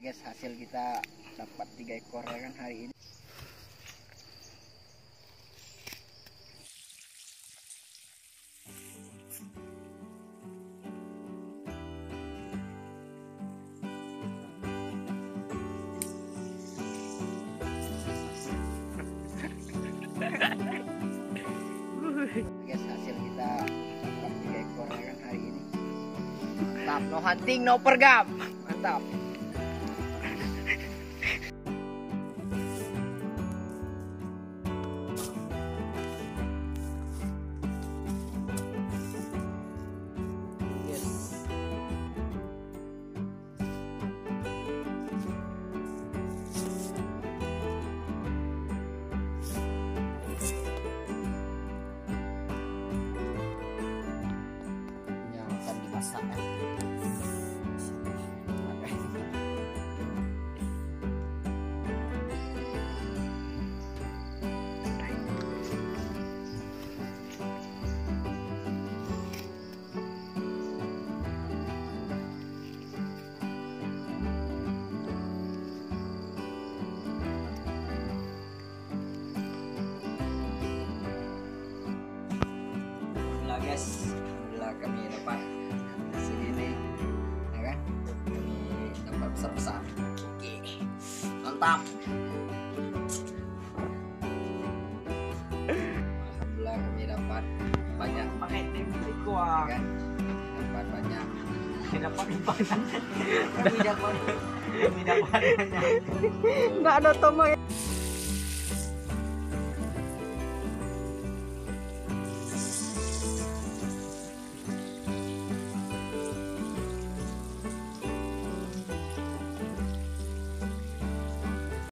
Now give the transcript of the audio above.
guys hasil kita dapat tiga ekor ya kan hari ini. Guys hasil kita dapat tiga ekor ya kan hari ini. Mantap no hunting no pergam mantap Alhamdulillah guys, alhamdulillah kami dapat besar-besar. Oke, mantap. Alhamdulillah kami dapat banyak pakai tempe kuah kan? Dapat banyak. dapat banyak kami dapat kami dapat banyak Nggak ada tomat.